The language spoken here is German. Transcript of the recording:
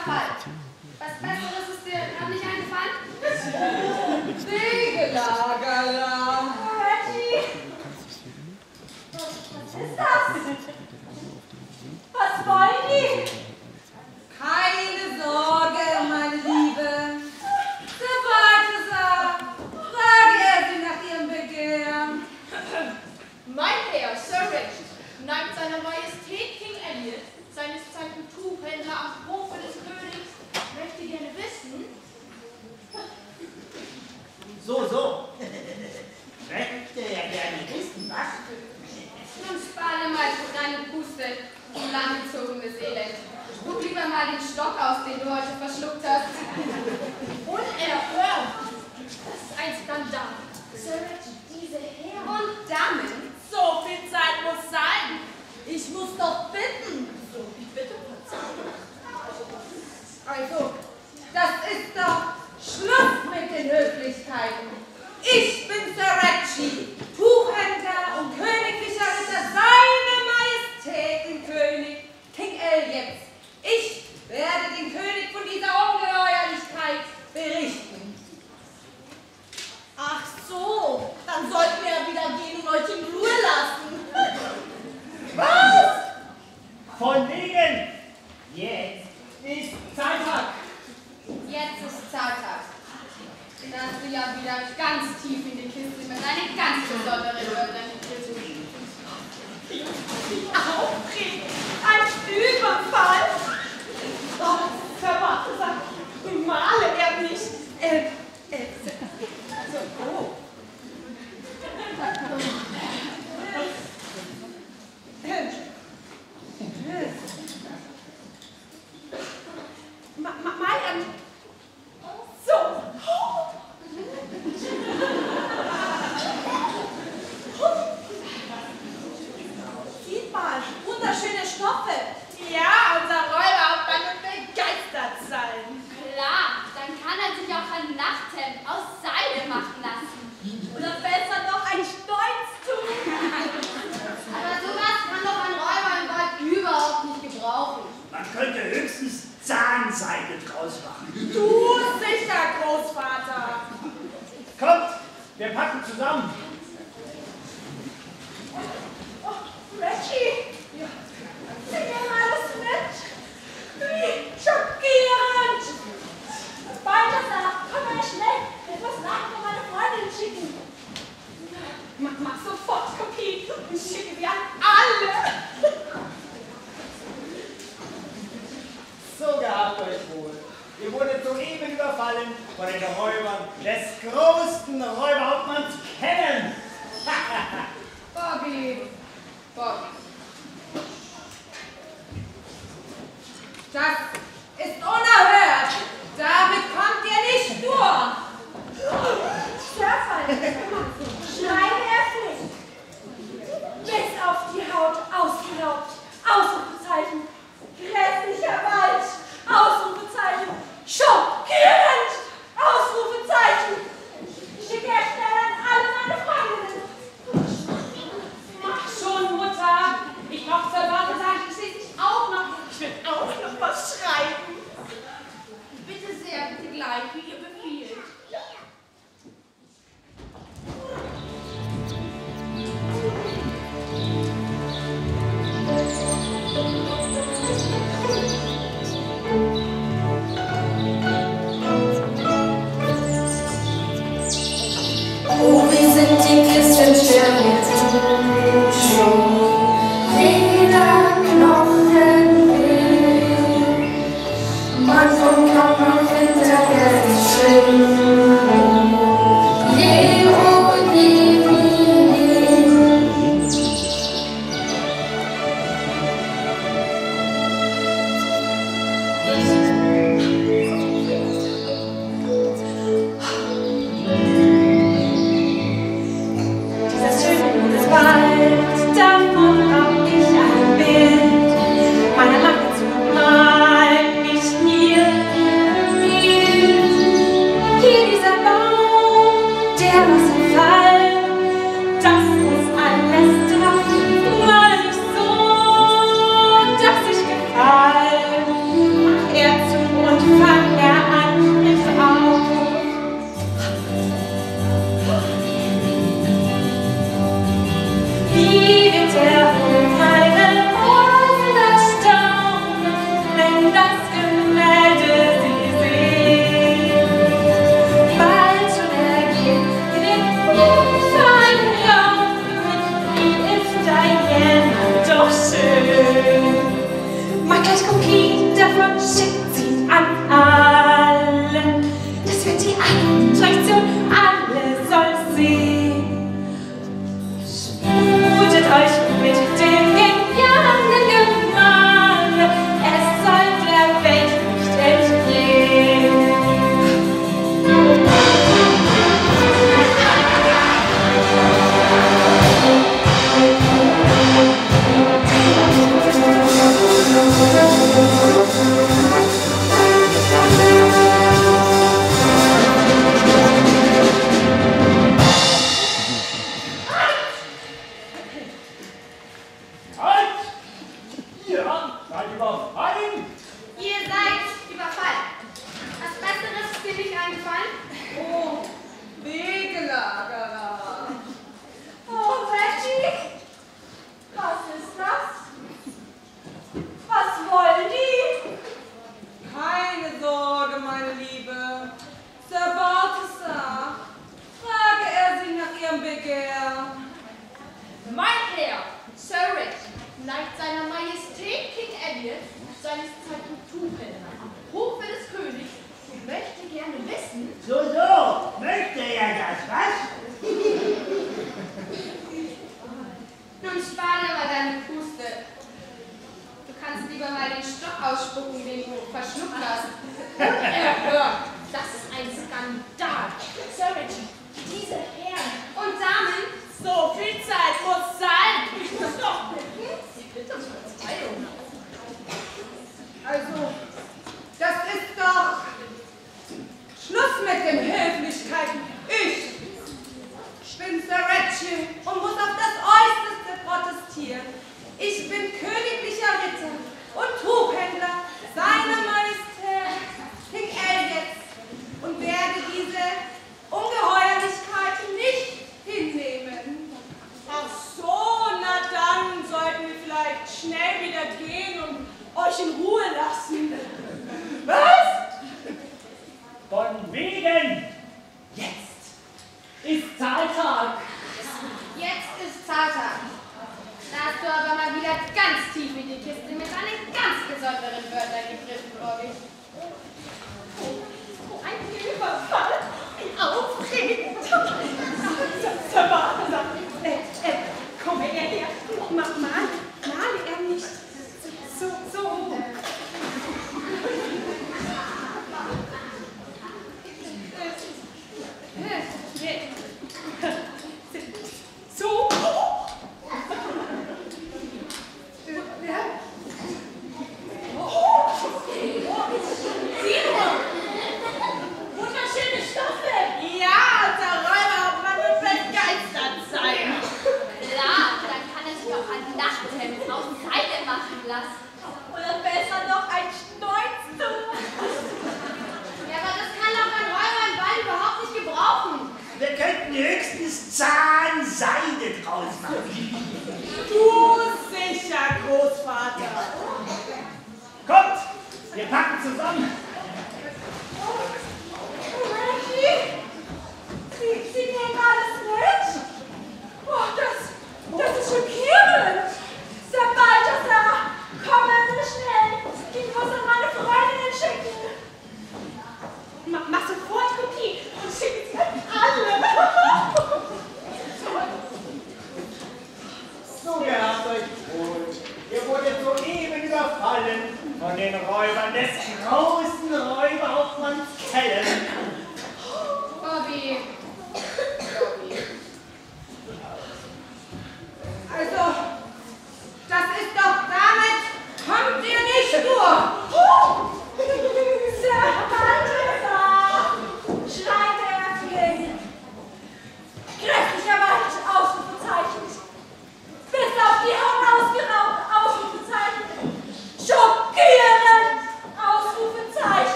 Schachmatt. Was Besseres ist dir noch nicht eingefallen? Degelagala. Oh, Was ist das? dass du ja wieder ganz tief in die Kiste mit deine ganz besonderen Organisation Die Aufregung, ein Überfall! Oh, Verwandte sagt, male er nicht. Äh, Forza. Ciao. Living terre Zeitung Tuchhändler am Hofe des Königs und möchte gerne wissen. So, so, möchte er das, was? Nun spar dir mal deine Puste. Du kannst lieber mal den Stock ausspucken, den du verschluckt hast. Unerhört! Äh, das ist ein Skandal! Sir Richard, diese Herren und Damen hat ganz tief in die Kiste mit einem ganz besonderen Wörter gegriffen, glaube ich. Oh, oh, ein Überfall, ein Aufregen. Sag mal, äh, äh, komm her, mach mal.